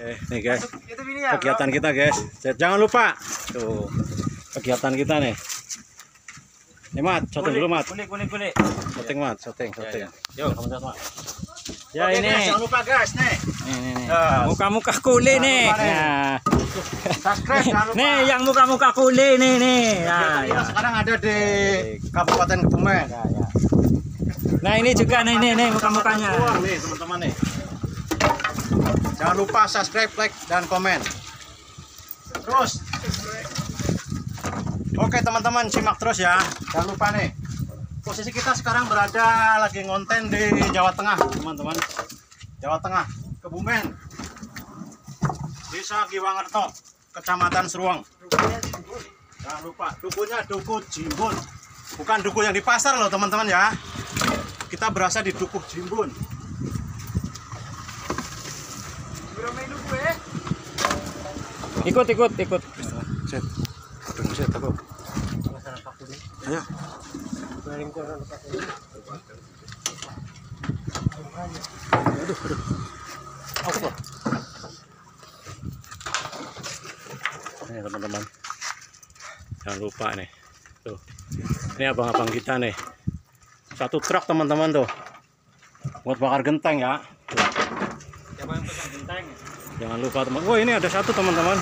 Eh, nih guys, ya. kegiatan kita guys. Jangan lupa tuh kegiatan kita nih. Nih mat, syuting dulu mat. Kulik kulik kulik. Syuting mat, syuting, syuting. Yuk, kamu lihat mat. Ya Oke, ini. guys, jangan lupa guys nih. Nih, nih, nih. Ya. Muka-muka kuli Jangan nih. Nah. Subscribe jangan lupa. Nih yang muka-muka kuli nih nih. Ya, ya. sekarang ada di Kabupaten Kebumen. Ya, ya. Nah ini juga nih nih nih muka-mukanya. Nih teman-teman nih. Jangan lupa subscribe, like, dan komen. Terus. Oke teman-teman simak terus ya. Jangan lupa nih. Posisi kita sekarang berada lagi ngonten di Jawa Tengah, teman-teman. Jawa Tengah, Kebumen. Desa Giwangerto, Kecamatan Seruang. Jangan lupa, dukunya duku Jimbun. Bukan duku yang di pasar loh teman-teman ya. Kita berasa di dukuh Jimbun. Ikut ikut ikut. Set. Aduh, set aku. Ayo. Aduh, aduh. Aku kok. Nih teman-teman. Jangan lupa nih. Tuh. Ini abang-abang kita nih. Satu truk teman-teman tuh. Buat bakar genteng ya. Tuh. Siapa yang pesan genteng? Jangan lupa teman. Wah ini ada satu teman-teman.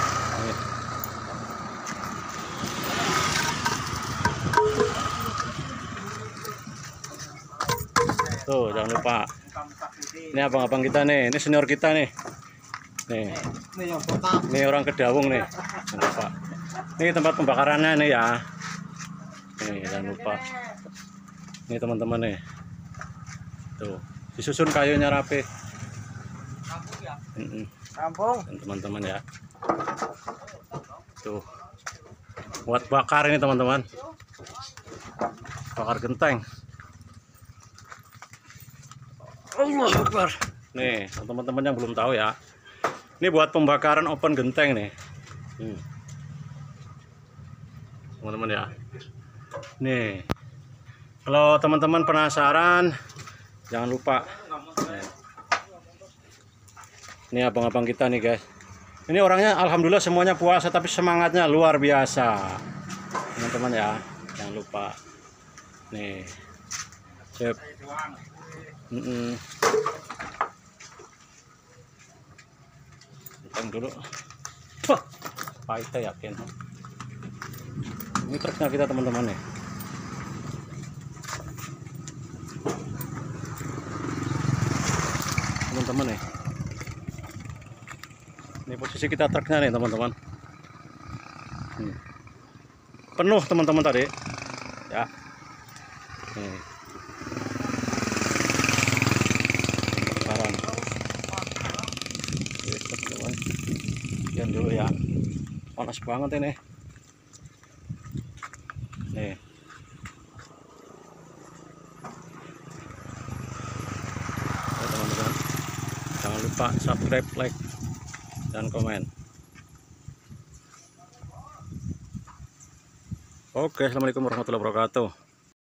Tuh jangan lupa. Ini abang-abang kita nih. Ini senior kita nih. Nih. Ini orang Kedawung nih. Jangan lupa. Ini tempat pembakarannya nih ya. Nih jangan lupa. Ini teman-teman nih. Tuh disusun kayunya rapi. Mm-mm. Kampung. dan teman-teman ya tuh buat bakar ini teman-teman bakar genteng Allah Akbar nih teman-teman yang belum tahu ya ini buat pembakaran open genteng nih Hmm. teman-teman ya nih kalau teman-teman penasaran jangan lupa. Ini abang-abang kita nih guys. Ini orangnya alhamdulillah semuanya puasa tapi semangatnya luar biasa. Teman-teman ya, jangan lupa. Nih. Sip. Mm -mm. Dulu. Wah, pahitnya yakin. Ini truknya kita teman-teman nih. Teman-teman nih. Ini posisi kita truknya nih teman-teman. Hmm. Penuh teman-teman tadi. Ya. Teman-teman. Sekian dulu ya. Panas banget ini. Nih. Jangan lupa subscribe, like, dan komen. Oke, assalamualaikum warahmatullahi wabarakatuh.